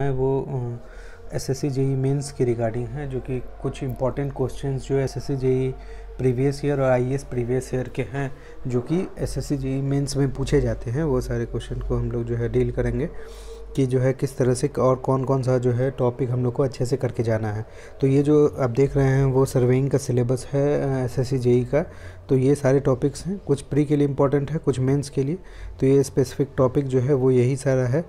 है वो S S C JE mains की रिगार्डिंग है, जो कि कुछ इंपॉर्टेंट क्वेश्चंस जो S S C JE previous year और आई एस प्रीवियस ईयर के हैं, जो कि S S C JE mains में पूछे जाते हैं। वो सारे क्वेश्चन को हम लोग जो है डील करेंगे कि जो है किस तरह से और कौन कौन सा जो है टॉपिक हम लोग को अच्छे से करके जाना है। तो ये जो आप देख रहे हैं वो सर्वेइंग का सिलेबस है एस एस जेई का। तो ये सारे टॉपिक्स हैं, कुछ प्री के लिए इम्पोर्टेंट है, कुछ मेंस के लिए। तो ये स्पेसिफिक टॉपिक जो है वो यही सारा है।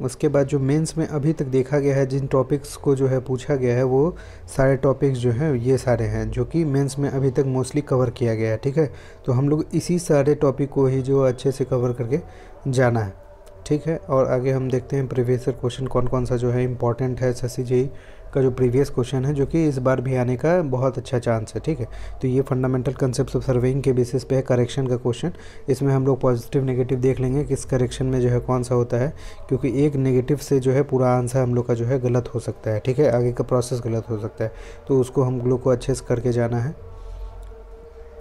उसके बाद जो मेंस में अभी तक देखा गया है, जिन टॉपिक्स को जो है पूछा गया है, वो सारे टॉपिक्स जो हैं, ये सारे हैं, जो कि मेंस में अभी तक मोस्टली कवर किया गया है, ठीक है? तो हम लोग इसी सारे टॉपिक को ही जो अच्छे से कवर करके जाना है। ठीक है, और आगे हम देखते हैं प्रीवियस क्वेश्चन कौन कौन सा जो है इंपॉर्टेंट है एस एस का जो प्रीवियस क्वेश्चन है, जो कि इस बार भी आने का बहुत अच्छा चांस है, ठीक है? तो ये फंडामेंटल कंसेप्ट ऑफ़ सर्वेइंग के बेसिस पे है करेक्शन का क्वेश्चन इसमें हम लोग पॉजिटिव नेगेटिव देख लेंगे किस करेक्शन में जो है कौन सा होता है, क्योंकि एक नेगेटिव से जो है पूरा आंसर हम लोग का जो है गलत हो सकता है, ठीक है? आगे का प्रोसेस गलत हो सकता है तो उसको हम लोग को अच्छे से करके जाना है।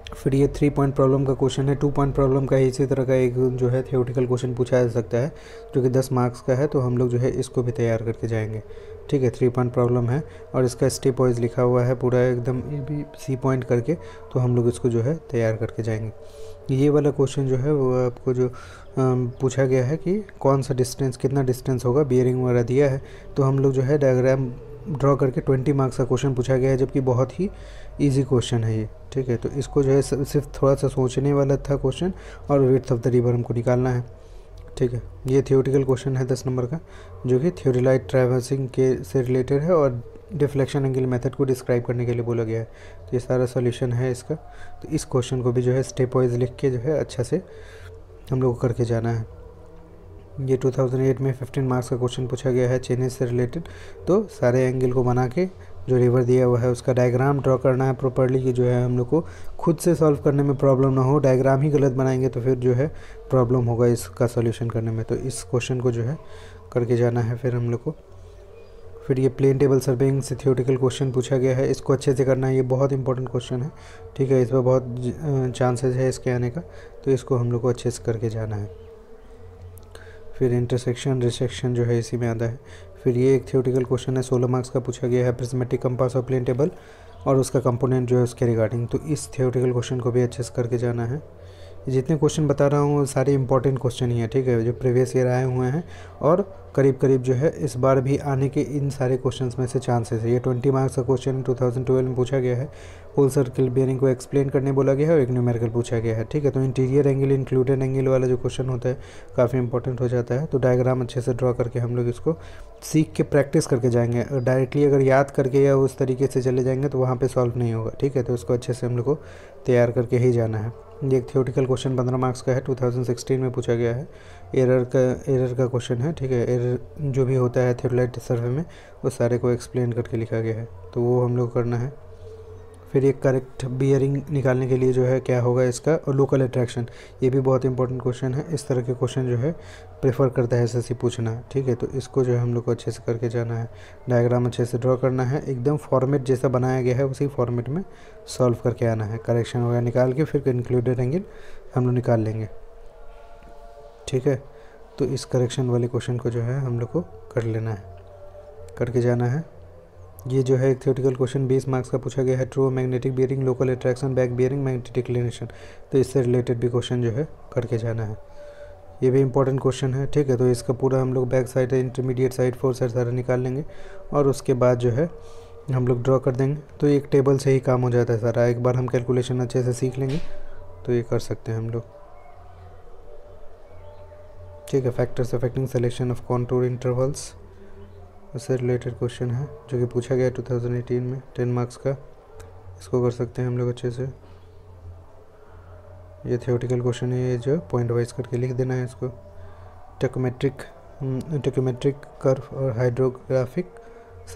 फिर ये थ्री पॉइंट प्रॉब्लम का क्वेश्चन है। टू पॉइंट प्रॉब्लम का ही इसी तरह का एक जो है थियोटिकल क्वेश्चन पूछा जा सकता है, जो कि दस मार्क्स का है तो हम लोग जो है इसको भी तैयार करके जाएँगे। ठीक है थ्री पॉइंट प्रॉब्लम है और इसका स्टेप वाइज लिखा हुआ है पूरा एकदम ये भी सी पॉइंट करके तो हम लोग इसको जो है तैयार करके जाएँगे। ये वाला क्वेश्चन जो है वो आपको जो पूछा गया है कि कौन सा डिस्टेंस कितना डिस्टेंस होगा? बियरिंग वगैरह दिया है तो हम लोग जो है डायग्राम ड्रॉ करके ट्वेंटी मार्क्स का क्वेश्चन पूछा गया है, जबकि बहुत ही ईजी क्वेश्चन है ये, ठीक है? तो इसको जो है सिर्फ़ थोड़ा सा सोचने वाला था क्वेश्चन और विथ ऑफ़ द रिवर हमको निकालना है, ठीक है? ये थियोटिकल क्वेश्चन है दस नंबर का, जो कि थ्योरीलाइट ट्रैवर्सिंग के से रिलेटेड है और डिफ्लेक्शन एंगल मेथड को डिस्क्राइब करने के लिए बोला गया है। तो ये सारा सोल्यूशन है इसका। तो इस क्वेश्चन को भी जो है स्टेप वाइज लिख के जो है अच्छा से हम लोग को करके जाना है। ये 2008 में 15 मार्क्स का क्वेश्चन पूछा गया है चेनेज से रिलेटेड तो सारे एंगल को बना के जो रिवर दिया हुआ है, उसका डायग्राम ड्रॉ करना है प्रॉपरली कि जो है हम लोग को खुद से सॉल्व करने में प्रॉब्लम ना हो। डायग्राम ही गलत बनाएँगे तो फिर जो है प्रॉब्लम होगा इसका सॉल्यूशन करने में। तो इस क्वेश्चन को जो है करके जाना है फिर हम लोग को। फिर ये प्लेन टेबल सर्विंग से थियोटिकल क्वेश्चन पूछा गया है। इसको अच्छे से करना है, ये बहुत इंपॉर्टेंट क्वेश्चन है। ठीक है, इस पर बहुत चांसेस है इसके आने का। तो इसको हम लोग को अच्छे से करके जाना है। फिर इंटरसेक्शन रिसेक्शन जो है इसी में आता है। फिर ये एक थियोटिकल क्वेश्चन है, सोलह मार्क्स का पूछा गया है प्रिज्मेटिक कंपास और प्लेन टेबल और उसका कंपोनेंट जो है उसके रिगार्डिंग तो इस थियोटिकल क्वेश्चन को भी अच्छे से करके जाना है। जितने क्वेश्चन बता रहा हूँ, सारे इंपॉर्टेंट क्वेश्चन ही हैं, ठीक है? जो प्रीवियस ईयर आए हुए हैं और करीब करीब जो है, इस बार भी आने के इन सारे क्वेश्चंस में से चांसेस है। ये ट्वेंटी मार्क्स का क्वेश्चन 2012 में पूछा गया है। होल सर्किल बियरिंग को एक्सप्लेन करने बोला गया है और एक न्यूमेरिकल पूछा गया है, ठीक है? तो इंटीरियर एंगल इंक्लूडेड एंगल वाला जो क्वेश्चन होता है, काफ़ी इंपॉर्टेंट हो जाता है। तो डायग्राम अच्छे से ड्रॉ करके हम लोग इसको सीख के प्रैक्टिस करके जाएँगे। डायरेक्टली अगर याद करके या उस तरीके से चले जाएँगे तो वहाँ पर सॉल्व नहीं होगा, ठीक है? तो उसको अच्छे से हम लोग को तैयार करके ही जाना है। ये एक थियोटिकल क्वेश्चन पंद्रह मार्क्स का है 2016 में पूछा गया है। एरर का एरर का क्वेश्चन है, ठीक है? एरर जो भी होता है थियोलाइट सर्वे में, वो सारे को एक्सप्लेन करके लिखा गया है। तो वो हम लोग करना है। फिर एक करेक्ट बियरिंग निकालने के लिए जो है क्या होगा इसका? और लोकल अट्रैक्शन ये भी बहुत इंपॉर्टेंट क्वेश्चन है। इस तरह के क्वेश्चन जो है प्रेफर करता है एस पूछना, ठीक है? तो इसको जो है हम लोग को अच्छे से करके जाना है। डायग्राम अच्छे से ड्रॉ करना है। एकदम फॉर्मेट जैसा बनाया गया है, उसी फॉर्मेट में सॉल्व करके आना है। करेक्शन वगैरह निकाल के फिर इंक्लूडेड एंगल हम लोग निकाल लेंगे। ठीक है? तो इस करेक्शन वाले क्वेश्चन को जो है हम लोग को कर लेना है। करके जाना है। ये जो है एक थियोटिकल क्वेश्चन बीस मार्क्स का पूछा गया है true magnetic bearing local attraction back bearing magnetic declination तो इससे रिलेटेड भी क्वेश्चन जो है करके जाना है। ये भी इंपॉर्टेंट क्वेश्चन है, ठीक है? तो इसका पूरा हम लोग back side intermediate side fore side सारा निकाल लेंगे और उसके बाद जो है हम लोग ड्रॉ कर देंगे। तो एक टेबल से ही काम हो जाता है सारा। एक बार हम कैलकुलेशन अच्छे से सीख लेंगे तो ये कर सकते हैं हम लोग। ठीक है factors affecting selection of contour intervals उससे रिलेटेड क्वेश्चन है, जो कि पूछा गया 2018 में टेन मार्क्स का। इसको कर सकते हैं हम लोग अच्छे से। ये थियोटिकल क्वेश्चन है, ये जो पॉइंट वाइज करके लिख देना है इसको। टेकोमेट्रिक टेकोमेट्रिक कर्व और हाइड्रोग्राफिक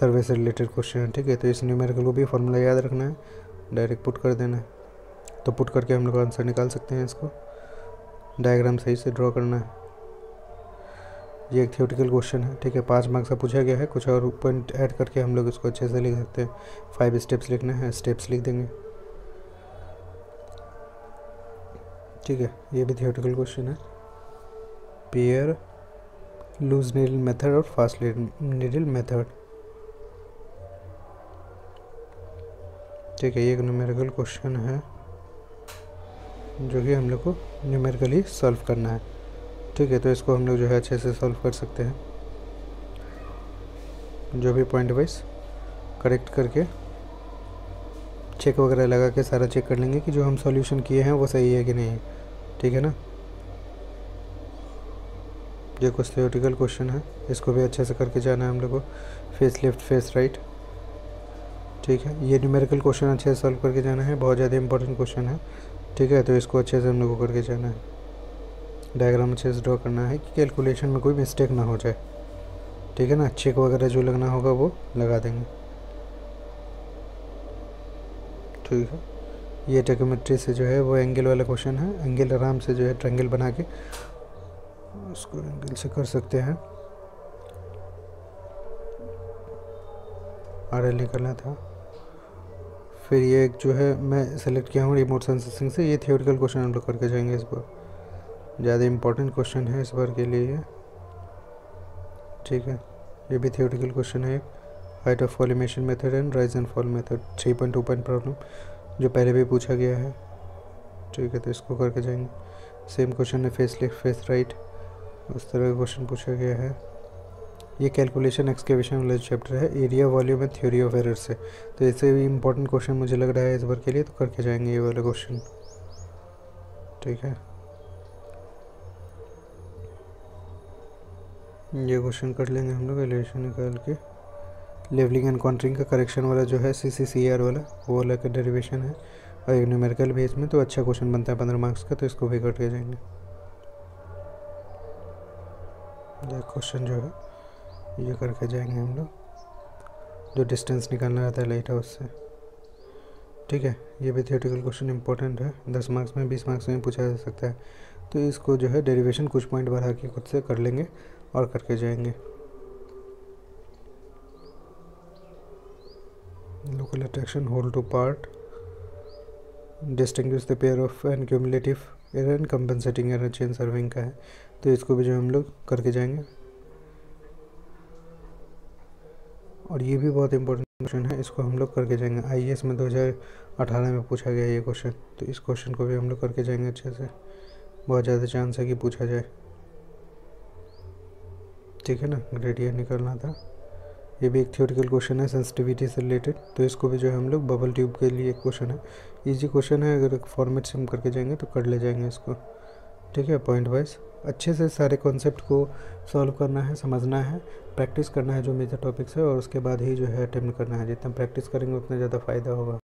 सर्वे से रिलेटेड क्वेश्चन है, ठीक है? तो इस न्यूमेरिकल को भी फॉर्मूला याद रखना है डायरेक्ट पुट कर देना है। तो पुट करके हम लोग आंसर निकाल सकते हैं इसको। डायग्राम सही से ड्रॉ करना है। ये एक थियोटिकल क्वेश्चन है, ठीक है? पाँच मार्क्स का पूछा गया है, कुछ और पॉइंट ऐड करके हम लोग इसको अच्छे से लिख सकते हैं। फाइव स्टेप्स लिखने हैं स्टेप्स लिख देंगे। ठीक है, ये भी थियोटिकल क्वेश्चन है। पेयर लूज नीडल मेथड और फास्ट नीडल मेथड ठीक है, ये एक न्यूमेरिकल क्वेश्चन है, जो कि हम लोग को न्यूमेरिकली सॉल्व करना है। ठीक है तो इसको हम लोग जो है अच्छे से सॉल्व कर सकते हैं। जो भी पॉइंट वाइज करेक्ट करके चेक वगैरह लगा के सारा चेक कर लेंगे कि जो हम सॉल्यूशन किए हैं वो सही है कि नहीं। ठीक है ना? ये कुछ थियोटिकल क्वेश्चन है, इसको भी अच्छे से करके जाना है हम लोग को। फेस लेफ़्ट फेस राइट ठीक है, ये न्यूमेरिकल क्वेश्चन अच्छे से सॉल्व करके जाना है, बहुत ज़्यादा इंपॉर्टेंट क्वेश्चन है। ठीक है तो इसको अच्छे से हम लोग को करके जाना है। डायग्राम अच्छे से ड्रॉ करना है कि कैलकुलेशन में कोई मिस्टेक ना हो जाए। ठीक है ना? चेक वगैरह जो लगना होगा वो लगा देंगे। ठीक है। ये टेकोमेट्री से जो है वो एंगल वाला क्वेश्चन है। एंगल आराम से जो है ट्रेंगल बना के उसको एंगल से कर सकते हैं। आर एल निकलना था। फिर ये एक जो है मैं सेलेक्ट किया हूँ रिमोट सेंसिंग से। ये थियोरिकल क्वेश्चन हम लोग करके जाएँगे इस बार। ज़्यादा इम्पोर्टेंट क्वेश्चन है इस बार के लिए ठीक है, ये भी थियोटिकल क्वेश्चन है एक। Height of collimation method and rise and fall method three point two point problem जो पहले भी पूछा गया है। ठीक है तो इसको करके जाएँगे। सेम क्वेश्चन है फेस लेफ़्ट फेस राइट उस तरह का क्वेश्चन पूछा गया है। ये कैलकुलेशन एक्सकेवेशन वाला चैप्टर है area volume and theory of error से तो इससे भी इंपॉर्टेंट क्वेश्चन मुझे लग रहा है इस बार के लिए तो करके जाएँगे ये वाला क्वेश्चन ठीक है। ये क्वेश्चन कर लेंगे हम लोग, एलिवेशन निकाल के। लेवलिंग एंड काउंटरिंग का करेक्शन वाला जो है सी सी सी आर वाला, वो वाला का डेरिवेशन है। और एक न्यूमेरिकल भी इसमें तो अच्छा क्वेश्चन बनता है पंद्रह मार्क्स का तो इसको भी कट के जाएँगे। ये क्वेश्चन जो है, ये करके जाएँगे हम लोग। जो डिस्टेंस निकालना रहता है लाइट हाउस से। ठीक है, ये भी थियोटिकल क्वेश्चन इंपॉर्टेंट है। दस मार्क्स में, बीस मार्क्स में पूछा जा सकता है। तो इसको जो है डेरिवेशन कुछ पॉइंट बढ़ा के खुद से कर लेंगे। और करके जाएँगे। Local attraction whole to part distinguish the pair of an cumulative error and compensating error chain surveying का है। तो इसको भी जो हम लोग करके जाएँगे। और ये भी बहुत इंपॉर्टेंट क्वेश्चन है, इसको हम लोग करके जाएँगे। आई में 2018 में पूछा गया ये क्वेश्चन तो इस क्वेश्चन को भी हम लोग करके जाएँगे अच्छे से। बहुत ज़्यादा चांस है कि पूछा जाए। ठीक है ना? ग्रेडियंट निकलना था। ये भी एक थियोरिकल क्वेश्चन है सेंसिटिविटी से रिलेटेड तो इसको भी जो है हम लोग बबल ट्यूब के लिए एक क्वेश्चन है। इजी क्वेश्चन है, अगर फॉर्मेट से हम करके जाएँगे तो कर ले जाएँगे इसको। ठीक है पॉइंट वाइज अच्छे से सारे कॉन्सेप्ट को सॉल्व करना है, समझना है प्रैक्टिस करना है जो मेजर टॉपिक्स है, और उसके बाद ही जो है अटेम्प्ट करना है। जितना प्रैक्टिस करेंगे, उतना ज़्यादा फ़ायदा होगा।